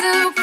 do